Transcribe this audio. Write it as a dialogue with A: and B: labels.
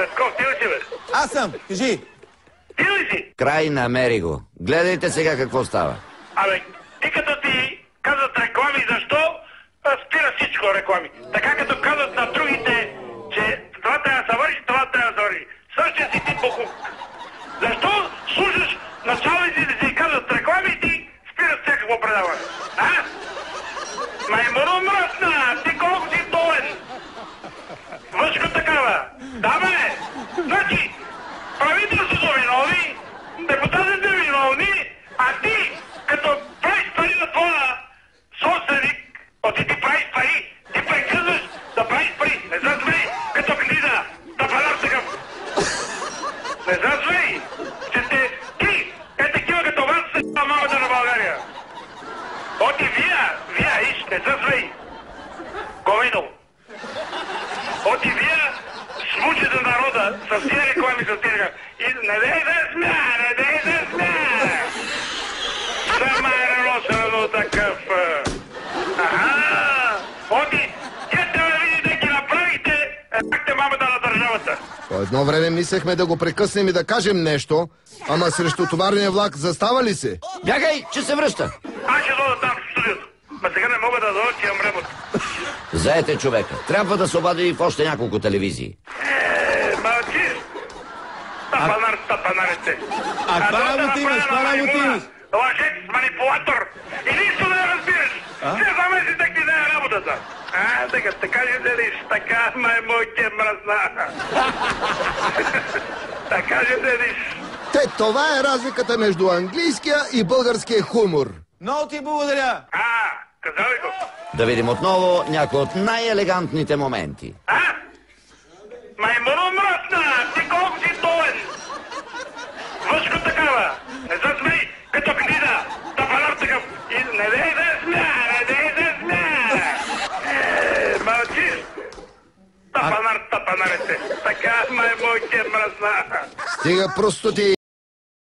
A: Петков, ти ли си, бе?
B: Аз съм, кажи.
A: Ти ли си?
C: Край намери го. Гледайте сега какво става.
A: Абе, ти като ти казват реклами, защо спира всичко реклами? Така като казват на другите, че това трябва да се върши, това трябва да се върши. Същия си ти бухук. Защо слушаш началници да си казват реклами и ти спират всякакво предаване? А? Маймуно мръсна, ти колко си долен? Въшко такава. Да, бе! Значи, правителството виновни, депутатите виновни, а ти, като правиш пари на твоя собственик, о, ти правиш пари, ти прекъсваш да правиш пари. Не ли, като книга, да панар такъв. Не ли, че те, ти, е такива като вас, се мамата на България. Оти вие, вие, иш, не знам ли. Говино. Оти вие смучите народа с тия реклами, тия реклами. И не дей да сме, не дей да сме. Сама е росано такъв. а. Аха. Оти, ете да видите, ги направите, еднакте мамата на държавата.
D: По едно време мислехме да го прекъснем и да кажем нещо, ама срещу товарния влак застава ли се?
C: Бягай, че се връща.
A: Аз ще дойда там в студиото. Ма сега не мога да дойда, че имам работа.
C: Заете човека. Трябва да се обади и в още няколко телевизии.
A: Е, мълчи. Тапанар, тапанарите.
B: А каква работа имаш? Каква работа имаш?
A: Лъжец, манипулатор. И нищо не разбираш. Все замеси да ти даде работата. А, така, така ще седиш. Така, маймойке мръсна. така ще седиш.
D: Те, това е разликата между английския и българския хумор.
B: Много ти благодаря.
A: А, казали го.
C: Да видим отново някои от най-елегантните моменти.
A: А? Маймуно мръсна. Ти колко си долен. Въшко такава. Не се смей, като книга. Тапанар такъв. И не дей да сме, не дей да сме. Е, мълчиш. Тапанар, тапанарите. Така, маймойке мръсна.
D: Стига просто ти